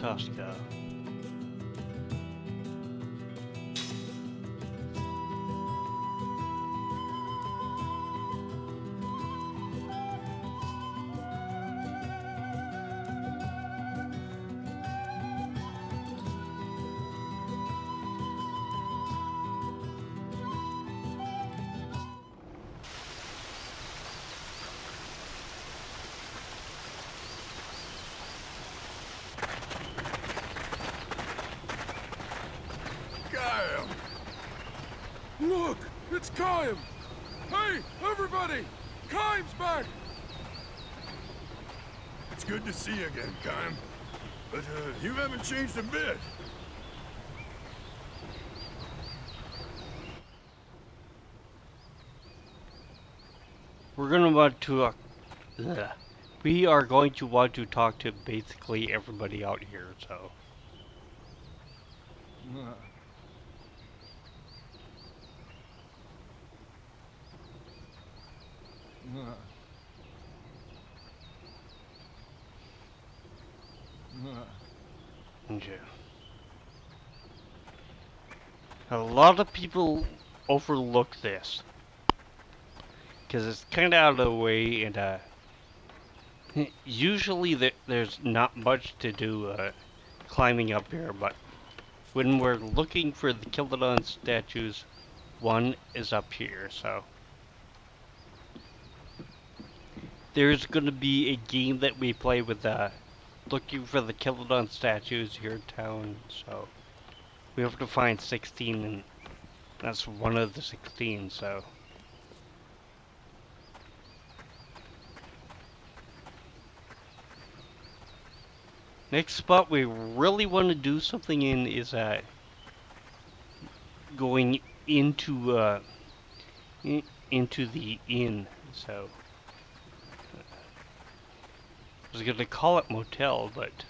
Tosca. It's Kaim! Hey, everybody! Kaim's back! It's good to see you again, Kaim. But, uh, you haven't changed a bit. We're gonna want to. Uh, ugh. we are going to want to talk to basically everybody out here. So yeah. A lot of people overlook this because it's kind of out of the way, and uh, usually th there's not much to do uh, climbing up here. But when we're looking for the Kilodon statues, one is up here, so. There's gonna be a game that we play with uh, looking for the Kilodon statues here in town, so we have to find 16, and that's one of the 16, so. Next spot we really want to do something in is uh, going into uh, in, into the inn. So Was gonna call it motel, but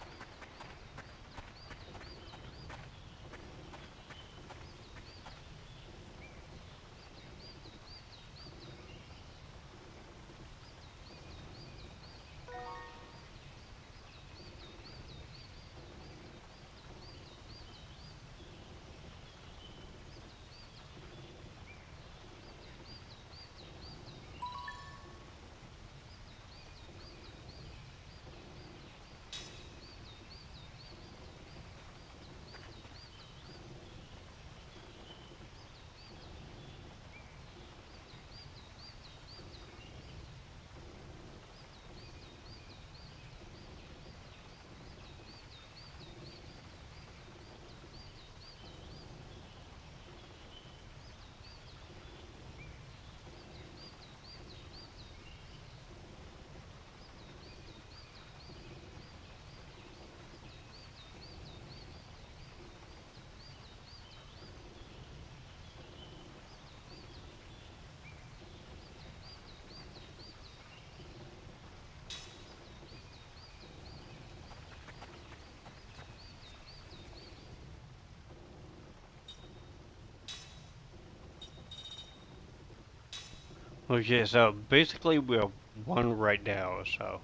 Okay, so basically we have one right now, so.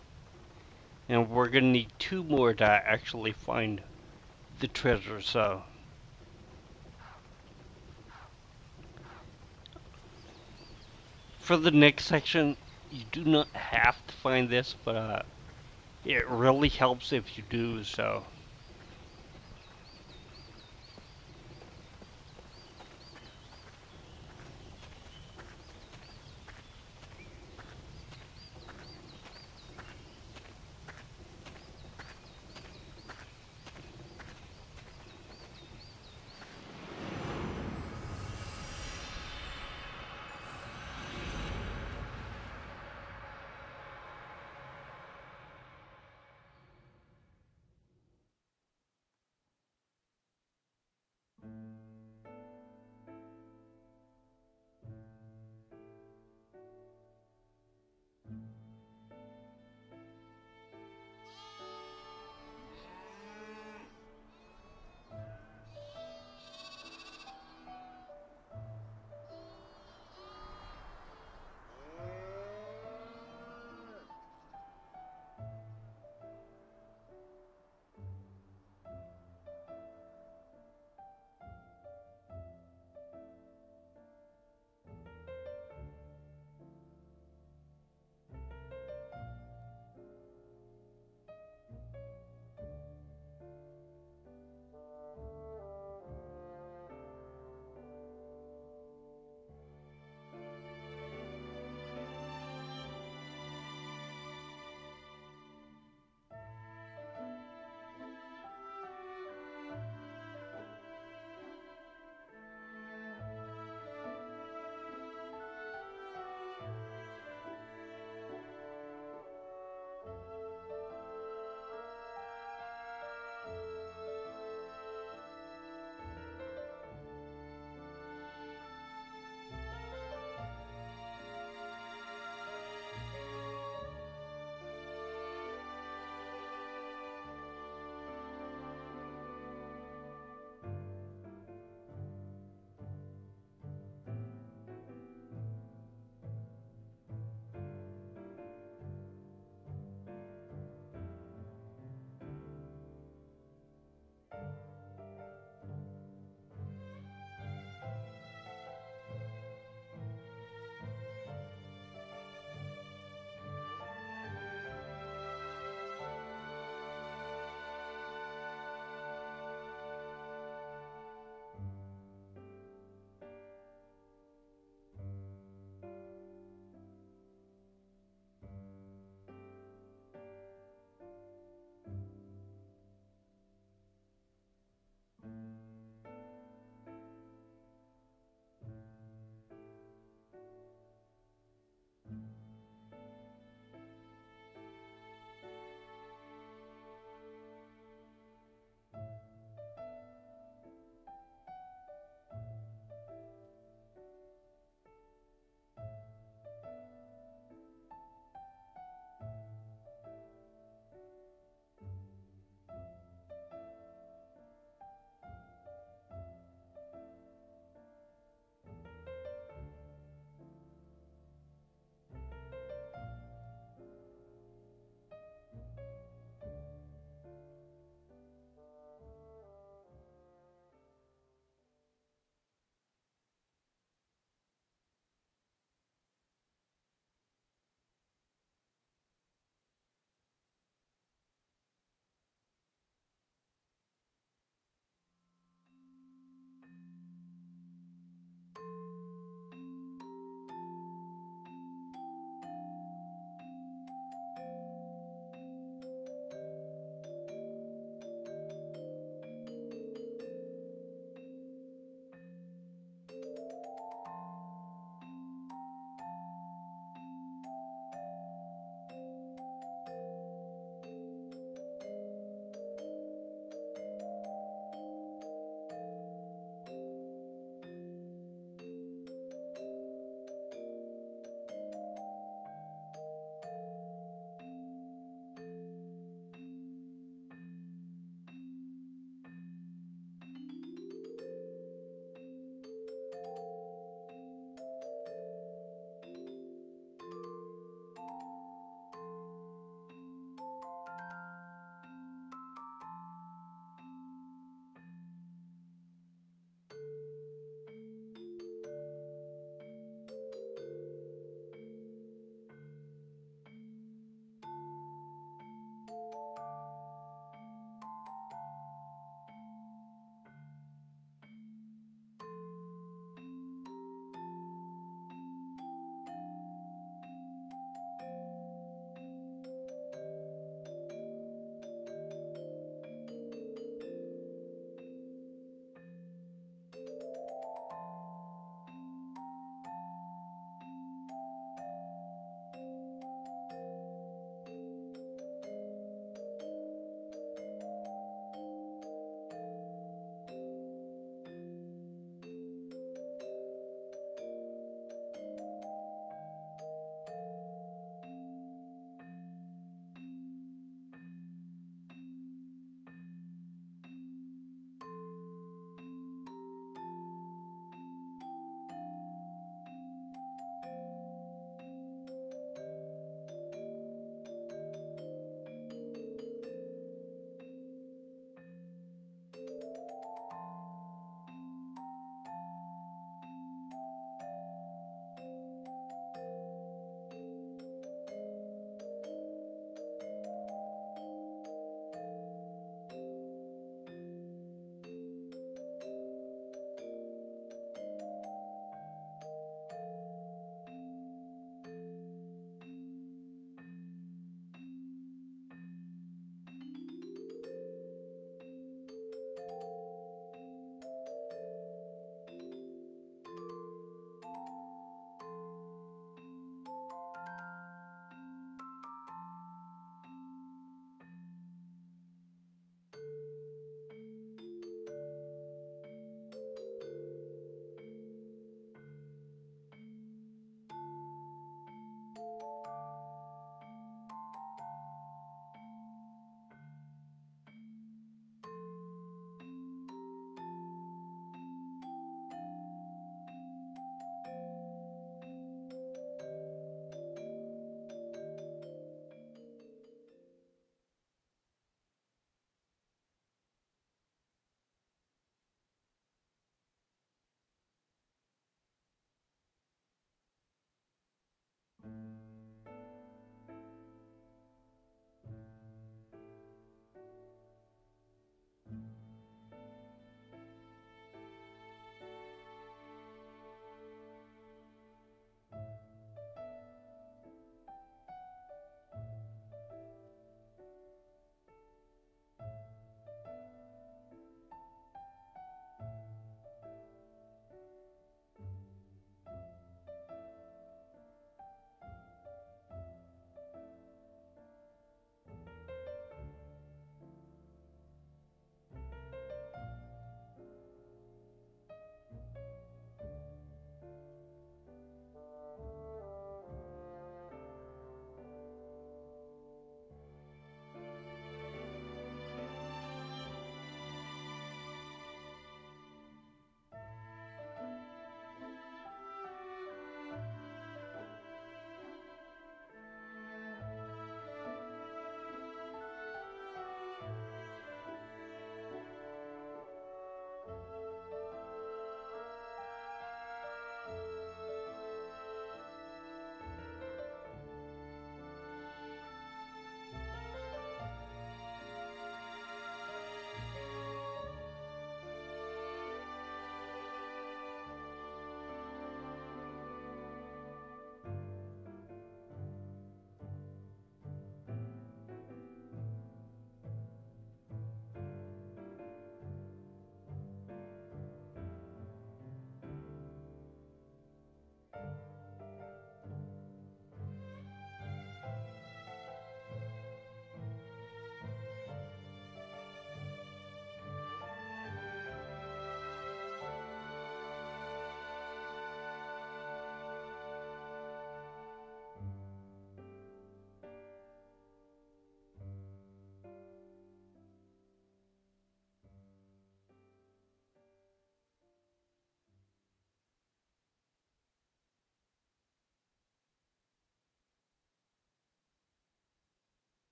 And we're gonna need two more to actually find the treasure, so. For the next section, you do not have to find this, but uh, it really helps if you do, so.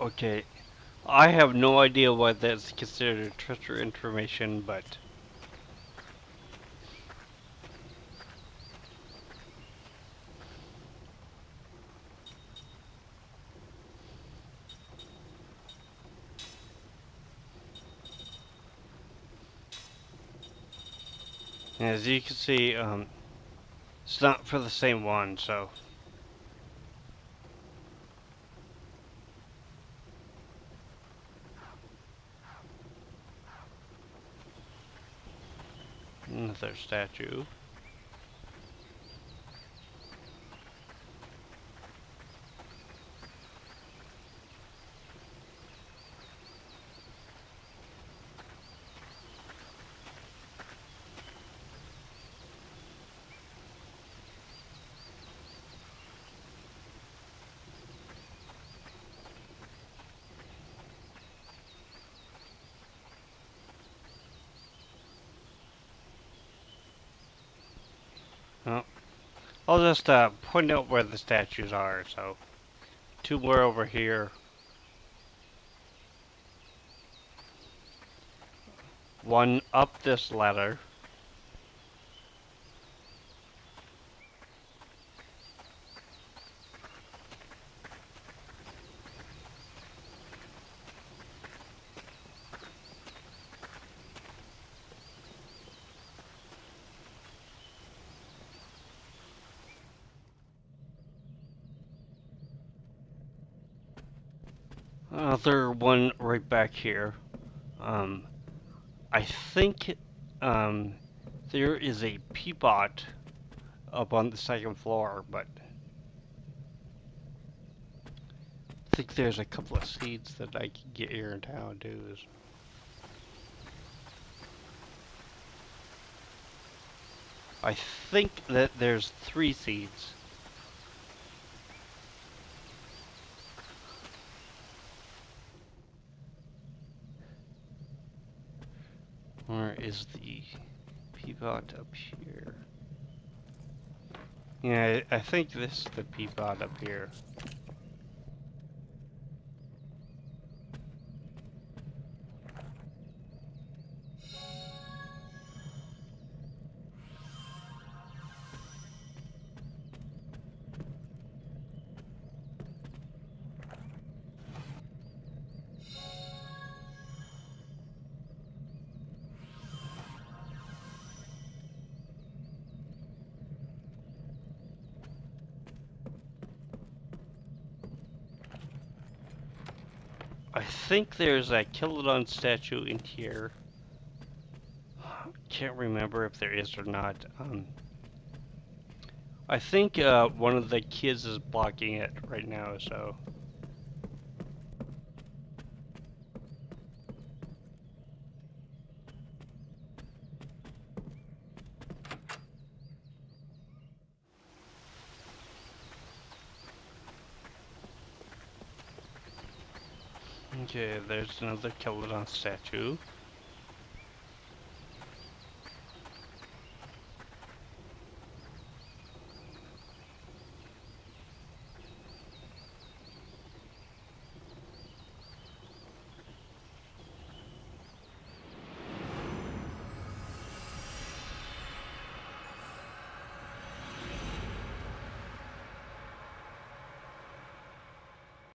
Okay. I have no idea why that's considered treasure information, but as you can see, um, it's not for the same one, so. Another statue. I'll just uh, point out where the statues are. So, two more over here. One up this ladder. Another one right back here. Um, I think um, there is a peapot up on the second floor, but I think there's a couple of seeds that I can get here in town too. I think that there's three seeds. Where is the peapot up here? Yeah, I think this is the peapot up here. Think there's a Kilodon statue in here. Can't remember if there is or not. Um, I think uh, one of the kids is blocking it right now, so... Okay, there's another Kilodon statue.